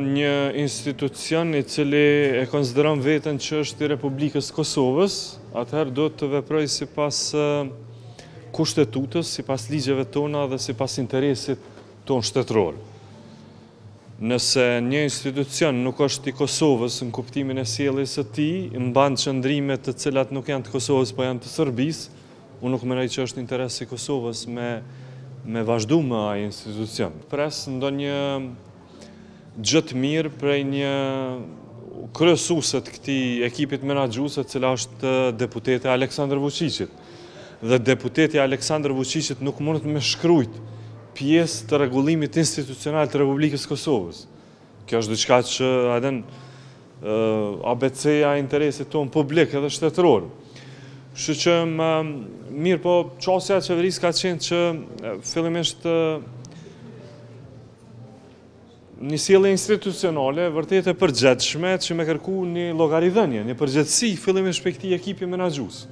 Një institucion i cili e konsideron veten që është i Republikës Kosovës, atëherë duhet të veprojë sipas kushtetutës, sipas ligjeve tona dhe sipas interesit tonë shtetëror. Nëse një institucion nuk është i Kosovës në kuptimin e sjelljes së tij, mban qëndrime të cilat nuk janë të Kosovës, po janë të Serbisë, Unë nuk mendoj që është interes i Kosovës me vazhdu më ai institucion. S'pres ndonjë gjë të mirë prej një kryesuese të këtij ekipit menaxhues, e cila është deputete e Aleksandër Vuçiqit. Dhe deputeti i Aleksandër Vuçiqit nuk mundet me shkru pjesë të rregullimit institucional të Republikës Kosovës. Kjo është diçka që a edhe ABC-ja e interesit tonë publik edhe shtetëror. Kështu që më mirë po qasja e qeverisë ka qenë që fillimisht një sjellje institucionale vërtet e përgjegjshme që me kërku një llogaridhënie, një përgjegjësi fillimisht prej këtij ekipi menaxhues.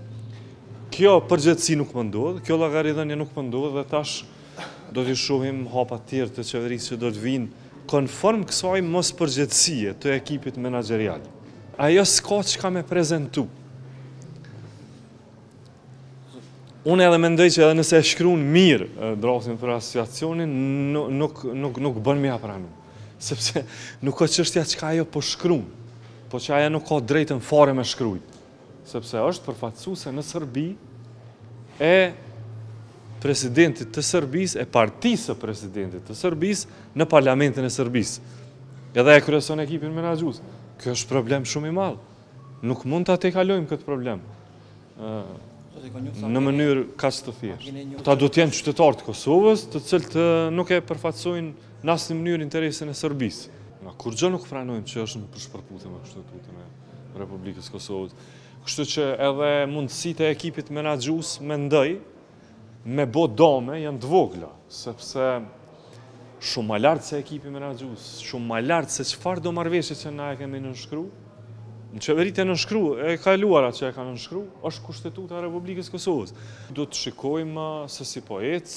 Kjo përgjegjësi nuk po ndodh, kjo llogaridhënie nuk po ndodh dhe tash Do t'i shohim hapat e tjerë të qeverisë që do të vijnë konform kësaj mospërgjegjësie të ekipit menaxherial. Ajo s'ka çka me prezantu. Unë edhe mendoj që edhe nëse e shkruan mirë draftin për asociacionin, nuk nuk nuk bën me ia pranu. Sepse nuk a çështja çka ajo po shkruan, po që ajo nuk e ka të drejtën fare me shkrujt. sepse është përfaqësuese në Serbi e presidentit të Serbisë, e partisë së presidentit të Serbisë në parlamentin e Serbisë. Edhe e kryeson ekipin menaxhues. Ky është problem shumë i madh. Nuk mund ta tejkalojmë këtë problem në mënyrë kaq të thjeshtë. Ata duhet të jenë qytetarë të Kosovës, të cilët nuk e përfaqësojnë në asnjë mënyrë interesin e Serbisë. Na kurgjë nuk pranojmë që është në shpërputhje me kushtetutën e Republikës Kosovës. Kështu që edhe mundësitë e ekipit menaxhues, mendoj, me bo dame, janë të vogla, sepse shumë ma e lartë se ekipi menaxhues, shumë ma e lartë se çfarëdo marrëveshje që na e kemi nënshkru, qeveritë e nënshkru, e kaluara që e ka nënshkru, është kushtetuta e Republikës Kosovës. Do të shikojmë se si po ec,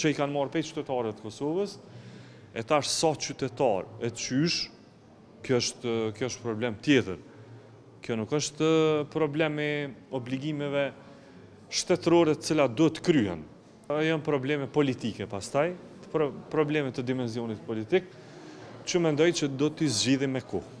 Që i kanë marrë pej qytetarëve të Kosovës, e tash sa qytetarë, e qysh, kjo është, kjo është problem tjetër. Kjo nuk është problem i obligimeve shtetërore të cilat duhet të kryhen. Janë probleme politike pastaj, probleme të dimenzionit politik, që mendoj që do t'i zgjidhim me kohë.